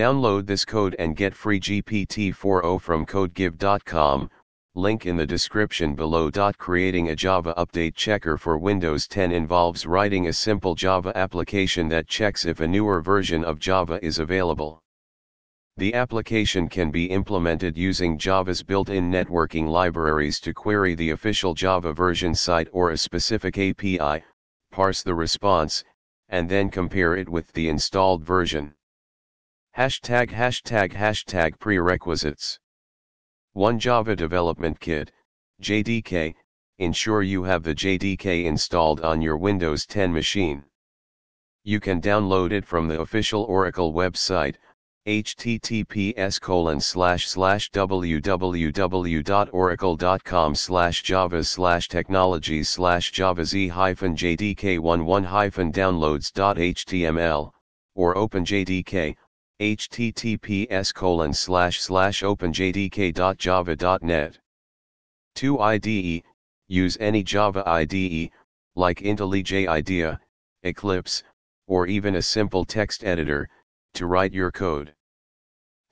Download this code and get free GPT-4o from codegive.com, link in the description below. Creating a Java update checker for Windows 10 involves writing a simple Java application that checks if a newer version of Java is available. The application can be implemented using Java's built-in networking libraries to query the official Java version site or a specific API, parse the response, and then compare it with the installed version. Hashtag hashtag hashtag prerequisites. 1 Java Development Kit, JDK, ensure you have the JDK installed on your Windows 10 machine. You can download it from the official Oracle website, https colon slash slash www.oracle.com slash java slash technologies slash javase hyphen jdk 11 hyphen downloads.html, or OpenJDK, https colon slash slash openjdk.java.net. 2 IDE, use any Java IDE, like IntelliJ IDEA, Eclipse, or even a simple text editor, to write your code.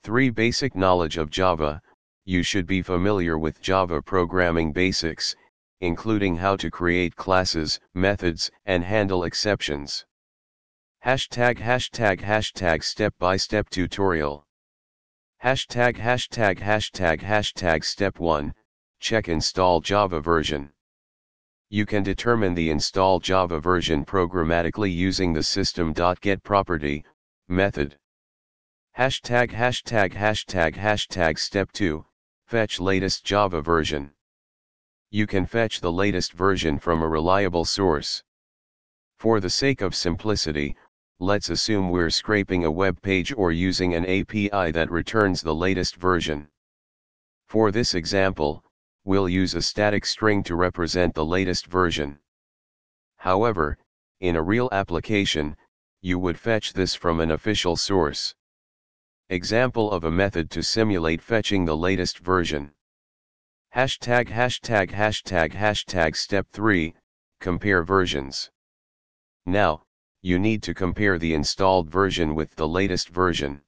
3 Basic knowledge of Java, you should be familiar with Java programming basics, including how to create classes, methods, and handle exceptions. Hashtag hashtag hashtag step by step tutorial. Hashtag hashtag hashtag hashtag step 1, check install Java version. You can determine the install Java version programmatically using the system.get property method. Hashtag hashtag hashtag hashtag step 2, fetch latest Java version. You can fetch the latest version from a reliable source. For the sake of simplicity, let's assume we're scraping a web page or using an API that returns the latest version. For this example, we'll use a static string to represent the latest version. However, in a real application, you would fetch this from an official source. Example of a method to simulate fetching the latest version. Hashtag hashtag hashtag hashtag step 3, compare versions. Now, you need to compare the installed version with the latest version.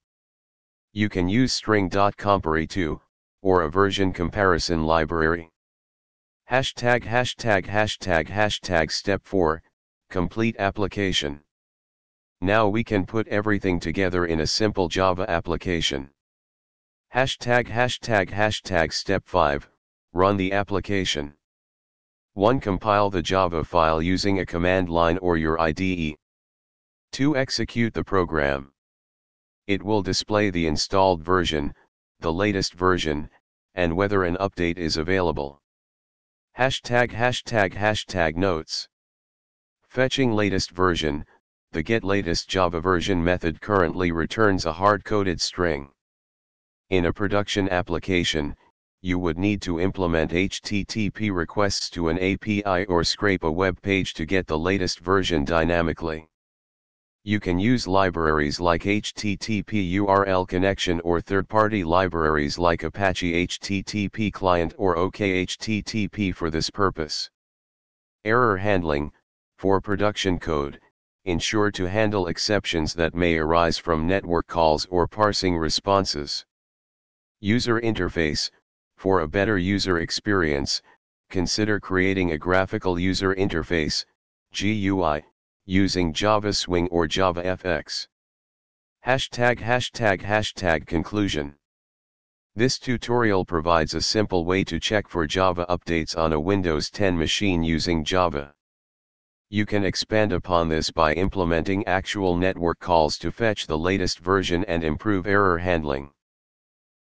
You can use string.compareTo, or a version comparison library. Hashtag hashtag hashtag hashtag step 4, complete application. Now we can put everything together in a simple Java application. Hashtag hashtag hashtag step 5, run the application. 1. Compile the Java file using a command line or your IDE. 2. Execute the program. It will display the installed version, the latest version, and whether an update is available. Hashtag hashtag hashtag notes. Fetching latest version, the getLatestJava version method currently returns a hard-coded string. In a production application, you would need to implement HTTP requests to an API or scrape a web page to get the latest version dynamically. You can use libraries like HTTP URL connection or third-party libraries like Apache HTTP client or OKHTTP for this purpose. Error handling, for production code, ensure to handle exceptions that may arise from network calls or parsing responses. User interface, for a better user experience, consider creating a graphical user interface, GUI, using Java Swing or JavaFX. Hashtag hashtag hashtag conclusion. This tutorial provides a simple way to check for Java updates on a Windows 10 machine using Java. You can expand upon this by implementing actual network calls to fetch the latest version and improve error handling.